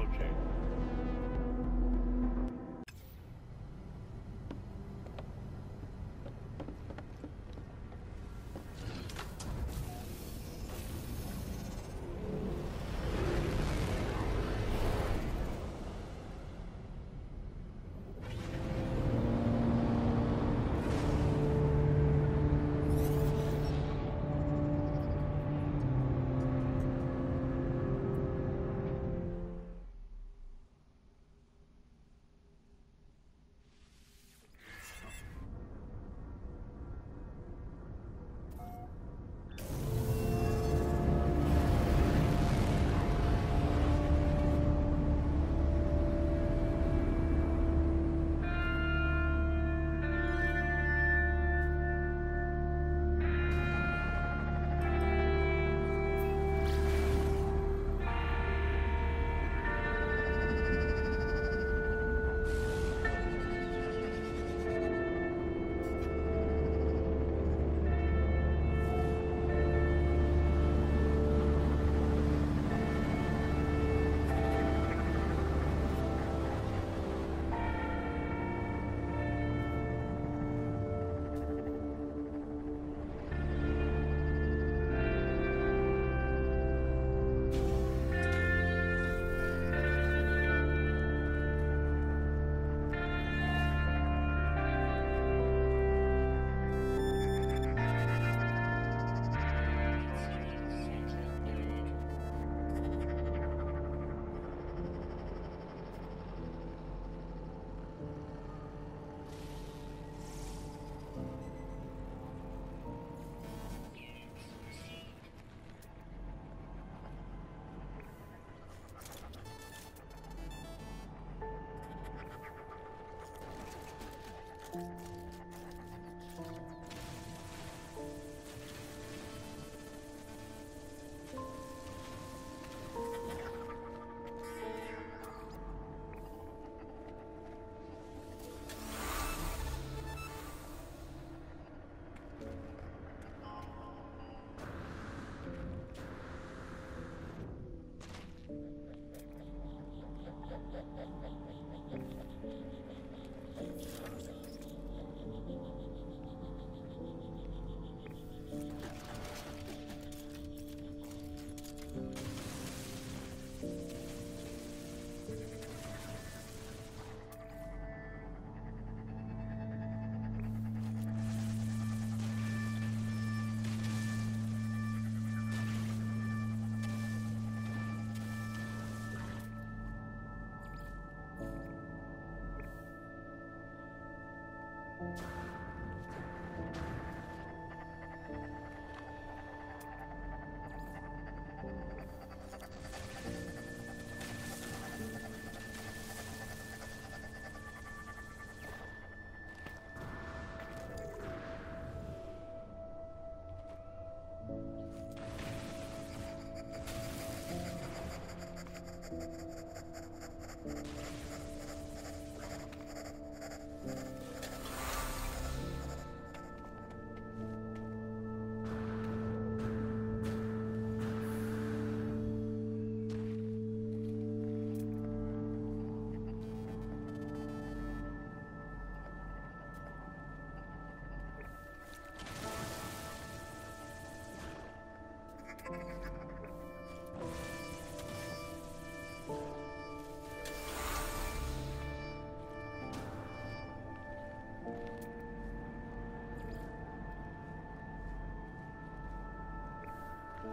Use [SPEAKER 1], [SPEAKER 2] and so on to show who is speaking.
[SPEAKER 1] road change.